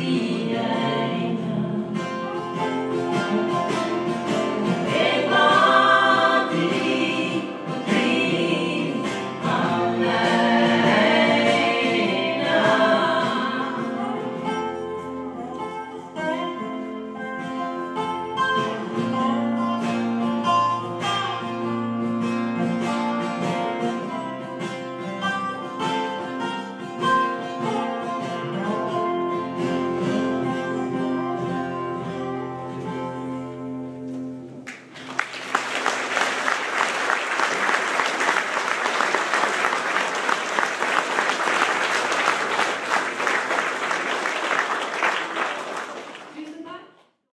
see.